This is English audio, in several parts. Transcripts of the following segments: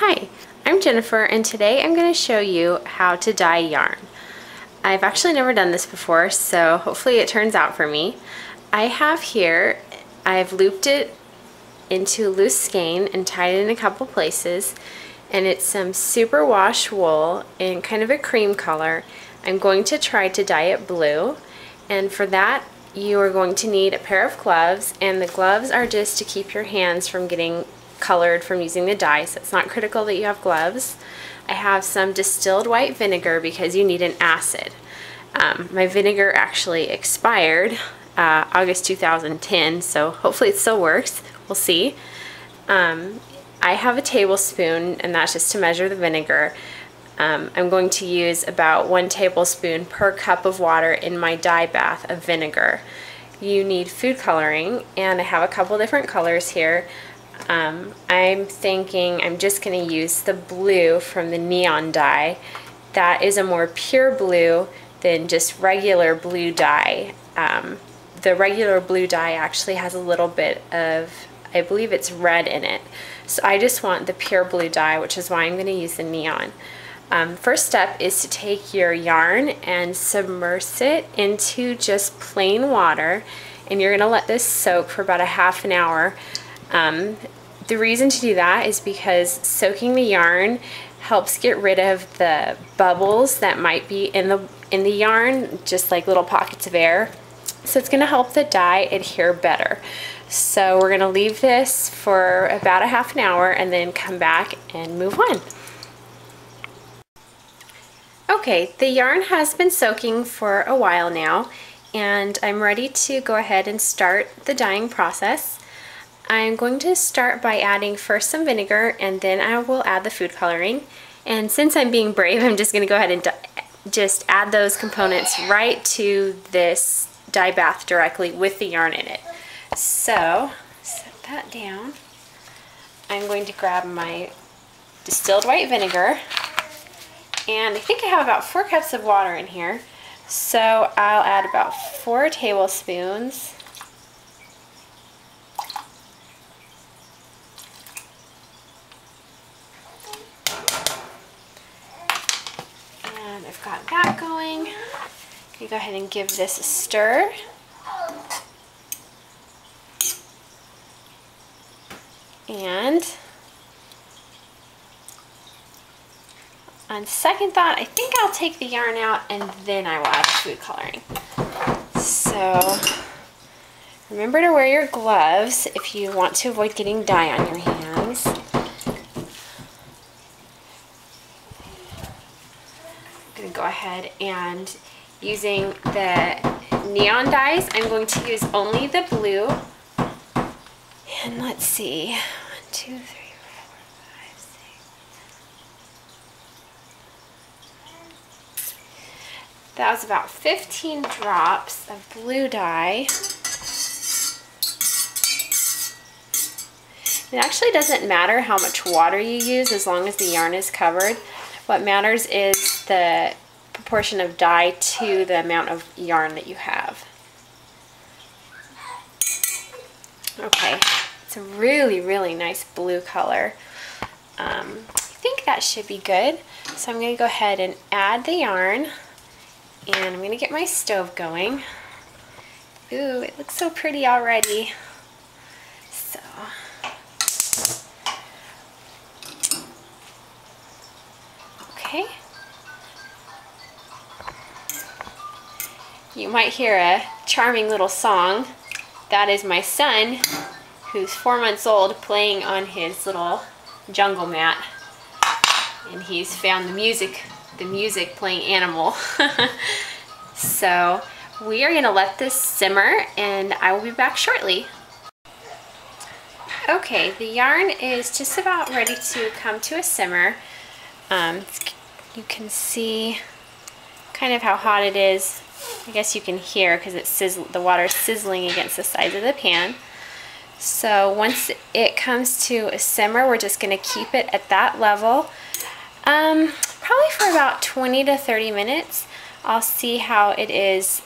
Hi, I'm Jennifer and today I'm going to show you how to dye yarn. I've actually never done this before so hopefully it turns out for me. I have here, I've looped it into a loose skein and tied it in a couple places and it's some superwash wool in kind of a cream color. I'm going to try to dye it blue and for that you are going to need a pair of gloves and the gloves are just to keep your hands from getting colored from using the dye, so it's not critical that you have gloves. I have some distilled white vinegar because you need an acid. Um, my vinegar actually expired uh, August 2010, so hopefully it still works. We'll see. Um, I have a tablespoon, and that's just to measure the vinegar. Um, I'm going to use about one tablespoon per cup of water in my dye bath of vinegar. You need food coloring, and I have a couple different colors here. Um, I'm thinking I'm just going to use the blue from the neon dye. That is a more pure blue than just regular blue dye. Um, the regular blue dye actually has a little bit of, I believe it's red in it. So I just want the pure blue dye, which is why I'm going to use the neon. Um, first step is to take your yarn and submerge it into just plain water and you're going to let this soak for about a half an hour. Um, the reason to do that is because soaking the yarn helps get rid of the bubbles that might be in the in the yarn, just like little pockets of air. So it's going to help the dye adhere better. So we're going to leave this for about a half an hour and then come back and move on. Okay, the yarn has been soaking for a while now and I'm ready to go ahead and start the dyeing process. I'm going to start by adding first some vinegar and then I will add the food coloring. And since I'm being brave, I'm just going to go ahead and just add those components right to this dye bath directly with the yarn in it. So, set that down. I'm going to grab my distilled white vinegar and I think I have about four cups of water in here. So I'll add about four tablespoons I've got that going. You go ahead and give this a stir. And on second thought, I think I'll take the yarn out and then I will add food coloring. So remember to wear your gloves if you want to avoid getting dye on your hands. going to go ahead and using the neon dyes, I'm going to use only the blue. And let's see, one, two, three, four, five, six. That was about 15 drops of blue dye. It actually doesn't matter how much water you use as long as the yarn is covered. What matters is the proportion of dye to the amount of yarn that you have. Okay, it's a really, really nice blue color. Um, I think that should be good. So I'm going to go ahead and add the yarn and I'm going to get my stove going. Ooh, it looks so pretty already. So Okay. You might hear a charming little song. That is my son, who's four months old, playing on his little jungle mat. And he's found the music, the music playing animal. so we are gonna let this simmer and I will be back shortly. Okay, the yarn is just about ready to come to a simmer. Um, you can see kind of how hot it is. I guess you can hear because it's sizzle the water is sizzling against the sides of the pan. So once it comes to a simmer, we're just going to keep it at that level. Um, probably for about 20 to 30 minutes. I'll see how it is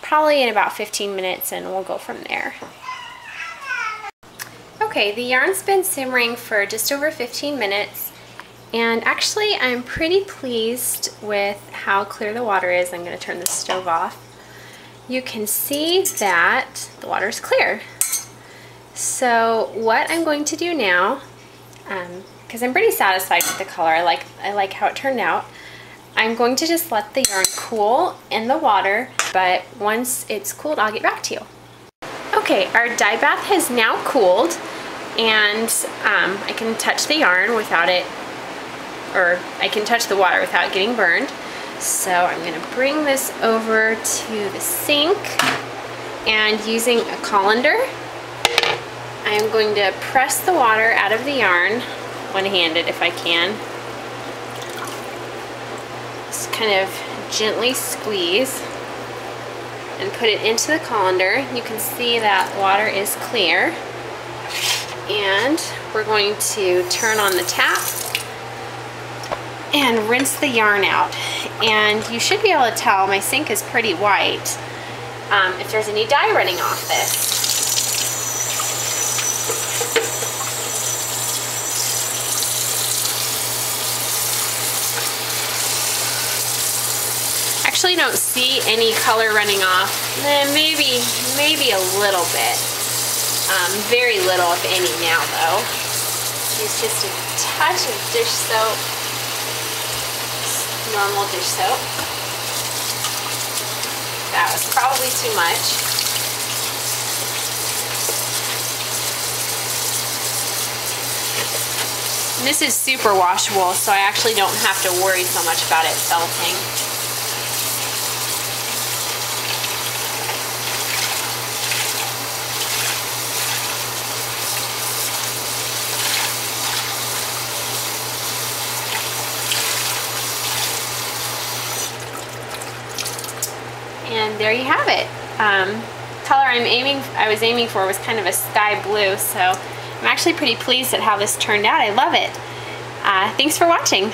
probably in about 15 minutes and we'll go from there. Okay, the yarn's been simmering for just over 15 minutes And actually, I'm pretty pleased with how clear the water is. I'm gonna turn the stove off. You can see that the water is clear. So what I'm going to do now, because um, I'm pretty satisfied with the color, I like, I like how it turned out, I'm going to just let the yarn cool in the water, but once it's cooled, I'll get back to you. Okay, our dye bath has now cooled, and um, I can touch the yarn without it, or I can touch the water without getting burned. So I'm gonna bring this over to the sink, and using a colander, I'm going to press the water out of the yarn, one-handed if I can, just kind of gently squeeze and put it into the colander. You can see that water is clear. And we're going to turn on the tap and rinse the yarn out. And you should be able to tell my sink is pretty white um, if there's any dye running off this. actually don't see any color running off. Eh, maybe, maybe a little bit. Um, very little, if any, now though. Use just a touch of dish soap. Normal dish soap. That was probably too much. this is super washable, so I actually don't have to worry so much about it felting. There you have it. Um, color I'm aiming, I was aiming for was kind of a sky blue, so I'm actually pretty pleased at how this turned out. I love it. Uh, thanks for watching.